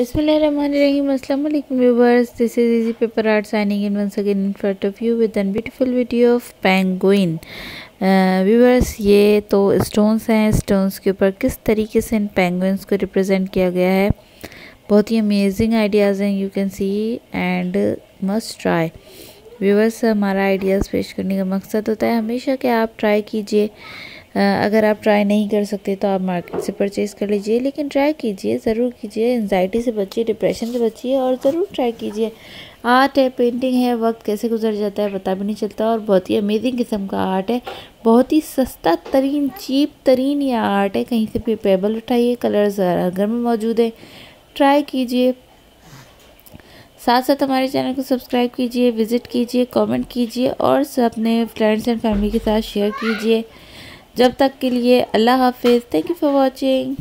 बसमीम Aslam viewers this is easy paper art signing in once again in front of you with an beautiful video of penguin viewers ये तो stones हैं. Stones के ऊपर किस तरीके से इन पेंगुइन्स को रिप्रेजेंट किया गया है? बहुत ही अमेजिंग आइडियाज़ हैं you can see and must try viewers हमारा आइडियाज़ पेश करने का मकसद होता है, हमेशा कि आप ट्राई कीजिए। अगर आप ट्राई नहीं कर सकते तो आप मार्केट से परचेज़ कर लीजिए, लेकिन ट्राई कीजिए, ज़रूर कीजिए। एनजाइटी से बचिए डिप्रेशन से बचिए और ज़रूर ट्राई कीजिए। आर्ट है पेंटिंग है, वक्त कैसे गुजर जाता है पता भी नहीं चलता और बहुत ही अमेजिंग किस्म का आर्ट है। बहुत ही सस्ता, तरीन चीप तरीन ये आर्ट है। कहीं से भी पेबल उठाइए कलर्स घर में मौजूद है। ट्राई कीजिए। साथ साथ हमारे चैनल को सब्सक्राइब कीजिए विज़िट कीजिए कमेंट कीजिए और अपने फ्रेंड्स एंड फैमिली के साथ शेयर कीजिए। जब तक के लिए अल्लाह हाफिज़। Thank you for watching